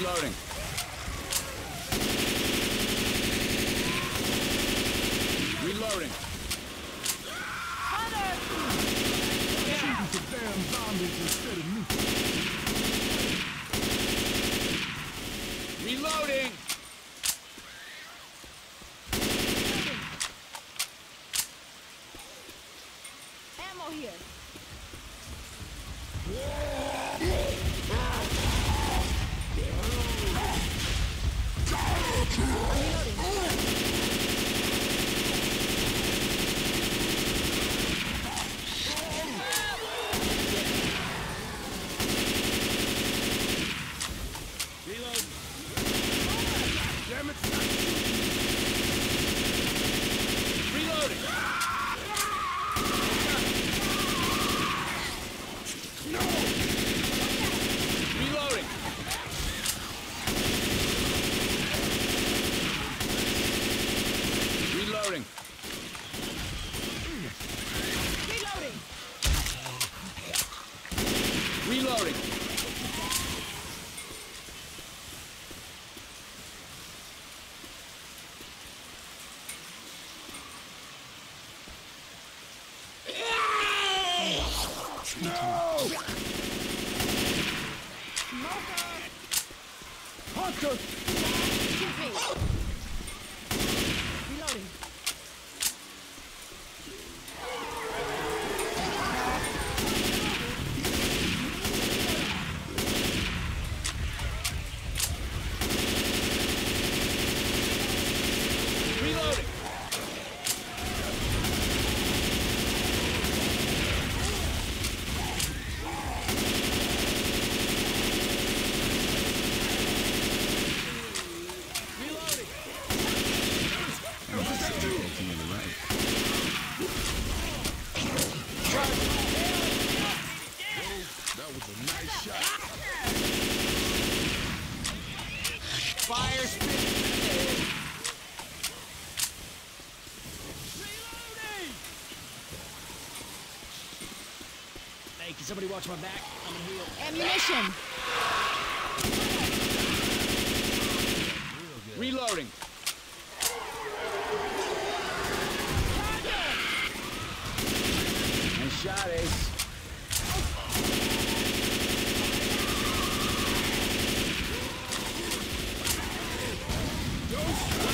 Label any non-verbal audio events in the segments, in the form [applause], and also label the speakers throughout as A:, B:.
A: Reloading. Reloading.
B: Shooting some damn zombies instead of me.
A: Reloading.
C: Ammo here!
B: Damn it, stop shooting.
A: Reloading. Reloading. Reloading.
C: Reloading!
A: Reloading.
B: Hunter!
C: Shoot me! Oh!
A: Reloading!
B: Reloading. Shot.
A: Fire.
D: Hey, can somebody watch my back? I'm gonna heal.
C: Ammunition!
A: Reloading. Yeah.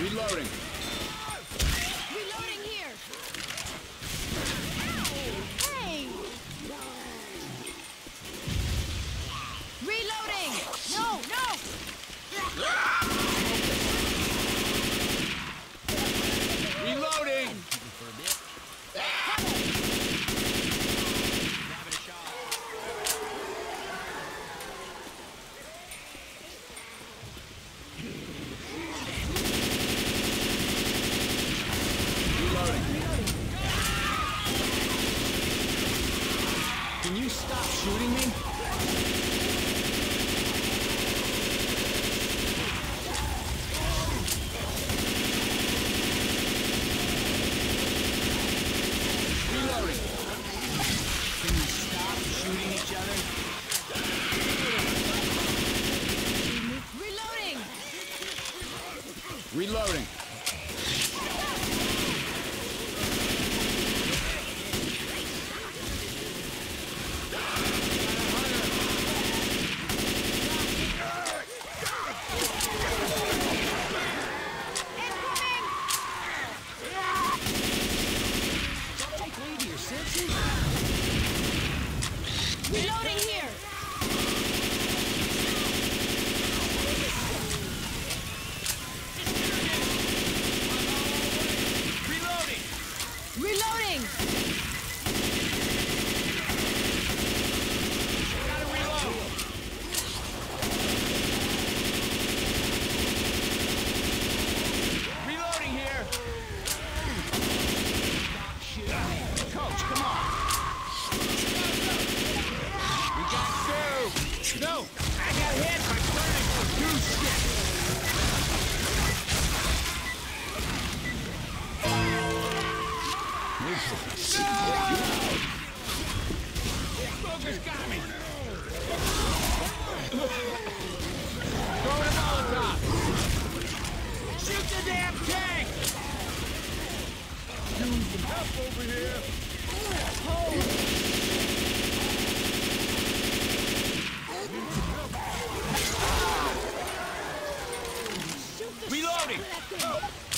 C: Reloading.
A: Reloading
C: here! Hey! Reloading! No, no!
A: Reloading.
D: Grabbing a shot.
A: Reloading. Can you stop shooting me? Reloading.
D: Can you stop shooting each other?
C: Reloading!
A: Reloading. Reloading!
C: Reloading!
A: Gotta reload! Reloading here! Coach, come on! We got two! No! I got hit by burning goose shit! Smoker's got me! Throwing a Molotov! Shoot the damn tank!
B: Help over here.
A: Reloading!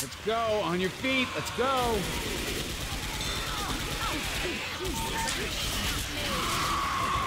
D: Let's go. On your feet. Let's go.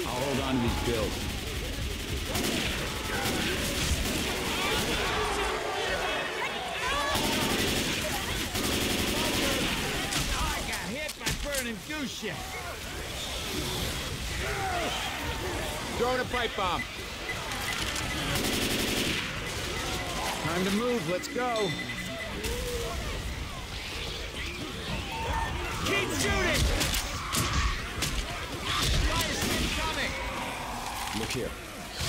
D: I'll hold on to these bills.
A: I got hit by burning goose shit!
D: Throwing a pipe bomb. Time to move. Let's go. Here.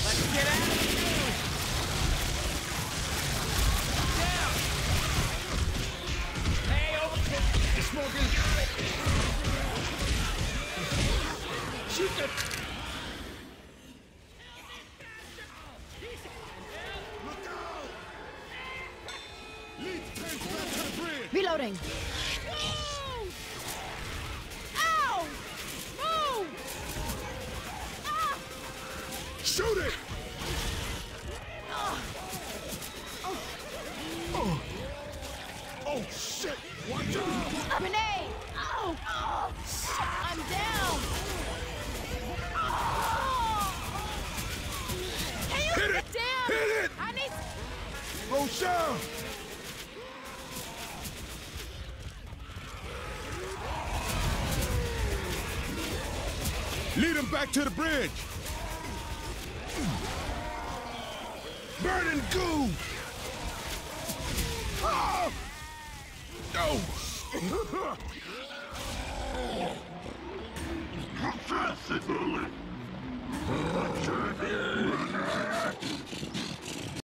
A: Let's get out of goose! Down! Hey, over the smokers! Shoot the...
C: Reloading!
B: Shoot it. Oh. Oh shit! Watch out!
C: Ow! Oh, shit! I'm down! Oh! Can you
B: Hit it!
C: down?
B: Hit it!
C: I need...
B: Rochelle! Lead him back to the bridge! burning goo! Ah! No! [laughs] Professor Bullet!